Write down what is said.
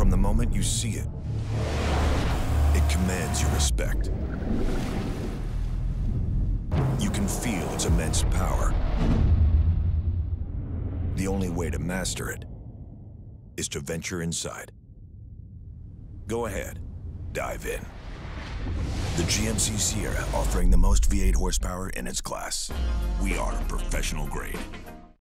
From the moment you see it, it commands your respect. You can feel its immense power. The only way to master it is to venture inside. Go ahead, dive in. The GMC Sierra offering the most V8 horsepower in its class. We are professional grade.